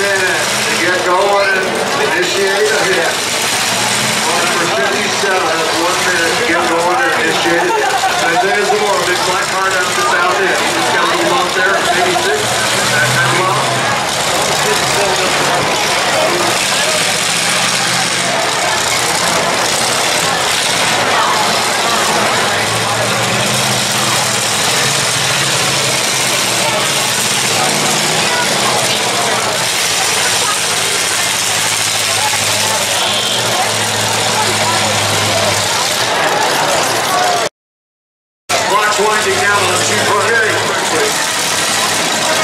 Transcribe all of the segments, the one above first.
minute to get going and initiate a hit. Number 57 has one minute to get going and initiate a hit. Isaiah Zamora, big black car down at the south end. Winding down on two very quickly.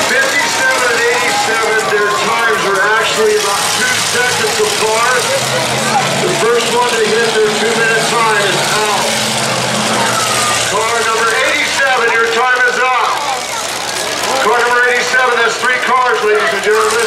57 and 87, their times are actually about two seconds apart. The first one to hit their two-minute time is out. Car number 87, your time is up. Car number 87, that's three cars, ladies and gentlemen.